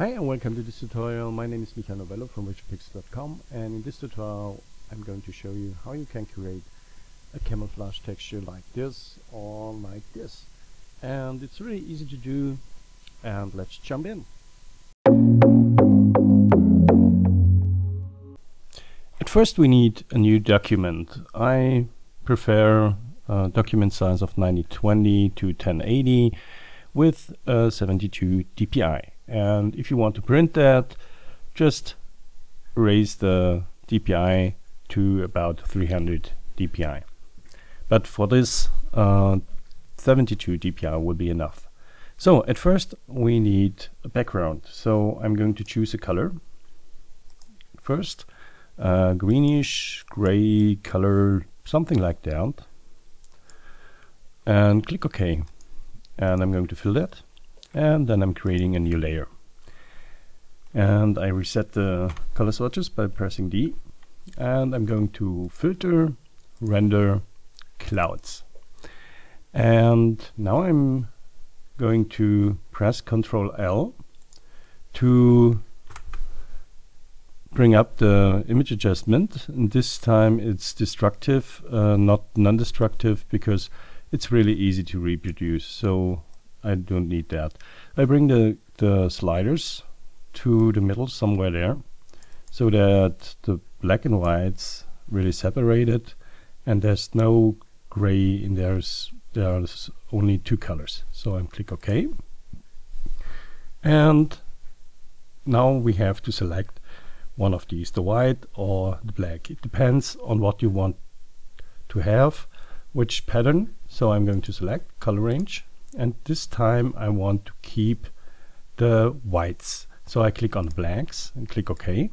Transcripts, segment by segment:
Hi and welcome to this tutorial. My name is Michael Novelo from VisualPixel.com and in this tutorial I'm going to show you how you can create a camouflage texture like this or like this. And it's really easy to do and let's jump in. At first we need a new document. I prefer a document size of 9020 to 1080 with a 72 dpi and if you want to print that just raise the DPI to about 300 DPI but for this uh, 72 DPI will be enough. So at first we need a background. So I'm going to choose a color. First uh, greenish gray color something like that. And click OK. And I'm going to fill that and then I'm creating a new layer. And I reset the color swatches by pressing D. And I'm going to filter render clouds. And now I'm going to press Ctrl L to bring up the image adjustment. And this time it's destructive uh, not non-destructive because it's really easy to reproduce. So I don't need that. I bring the, the sliders to the middle somewhere there so that the black and whites really separated and there's no gray in there's there's only two colors. So I click OK. And now we have to select one of these the white or the black. It depends on what you want to have which pattern. So I'm going to select color range and this time I want to keep the whites. So I click on blanks and click OK.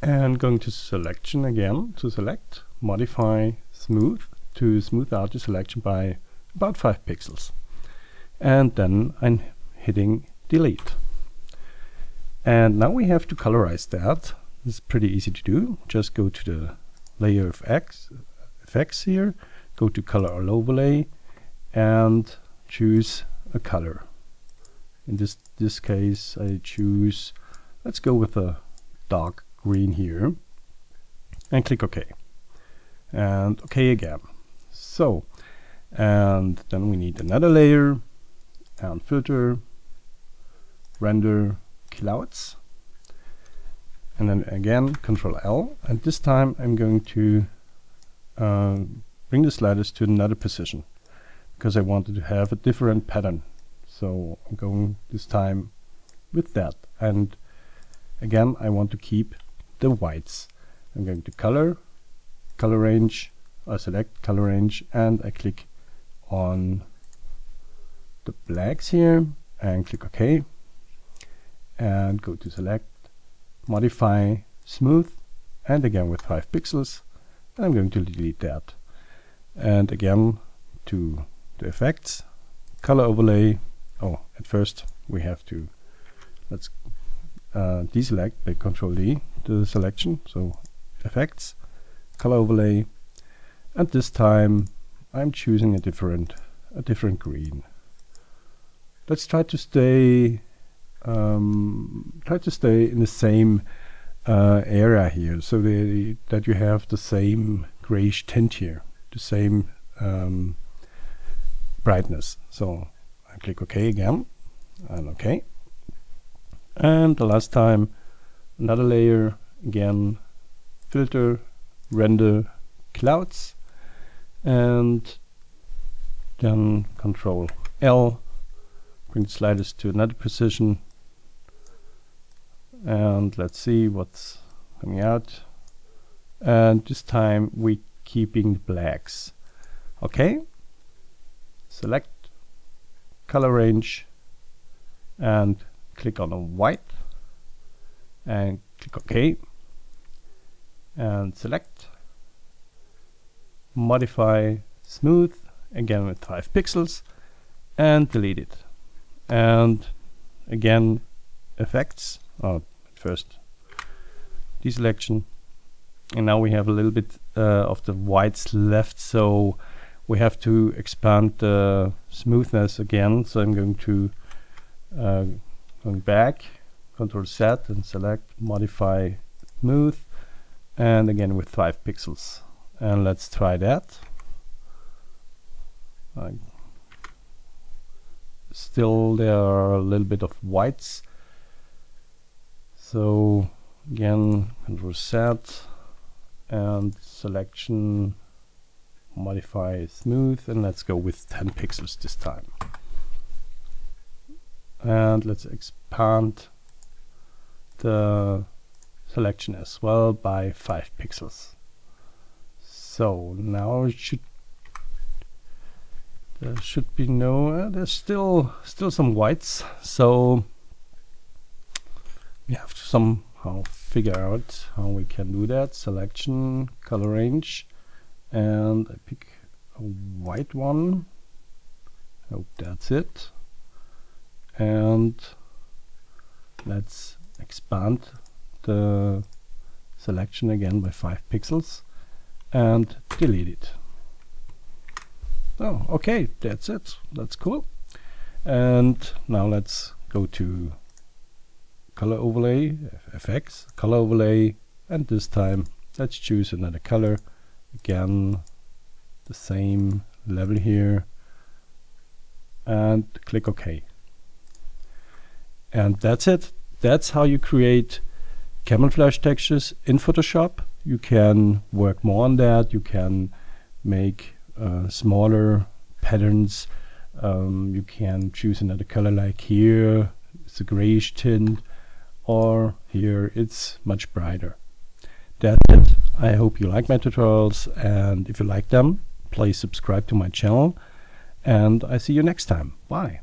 And going to selection again to select modify smooth to smooth out the selection by about 5 pixels. And then I'm hitting delete. And now we have to colorize that. It's pretty easy to do. Just go to the layer of X effects here go to color overlay and choose a color. In this, this case I choose, let's go with a dark green here and click OK. And OK again. So, and then we need another layer and filter, render clouds and then again control L and this time I'm going to uh, bring the sliders to another position because I wanted to have a different pattern. So I'm going this time with that. And again, I want to keep the whites. I'm going to color, color range, I select color range and I click on the blacks here and click OK and go to select, modify, smooth and again with 5 pixels and I'm going to delete that. And again to the effects, color overlay. Oh, at first we have to let's uh, deselect by Control D the selection. So effects, color overlay, and this time I'm choosing a different a different green. Let's try to stay um, try to stay in the same uh, area here, so the, that you have the same grayish tint here, the same um, brightness. So I click OK again and OK. And the last time another layer again filter render clouds and then control L bring the sliders to another position and let's see what's coming out and this time we keeping the blacks okay select color range and click on white and click OK. And select. Modify smooth again with 5 pixels and delete it. And again effects oh, first deselection. And now we have a little bit uh, of the whites left. So we have to expand the smoothness again. So I'm going to uh, going back control Z and select modify smooth and again with 5 pixels. And let's try that. I still there are a little bit of whites. So again control Z and selection modify smooth and let's go with 10 pixels this time. And let's expand the selection as well by 5 pixels. So now it should there should be no uh, there's still still some whites so we have to somehow figure out how we can do that. Selection color range and I pick a white one. Hope that's it. And let's expand the selection again by 5 pixels and delete it. Oh okay that's it. That's cool. And now let's go to color overlay FX color overlay and this time let's choose another color again the same level here. And click OK. And that's it. That's how you create camouflage textures in Photoshop. You can work more on that. You can make uh, smaller patterns. Um, you can choose another color like here it's a grayish tint or here it's much brighter. That's it I hope you like my tutorials and if you like them, please subscribe to my channel and I see you next time. Bye.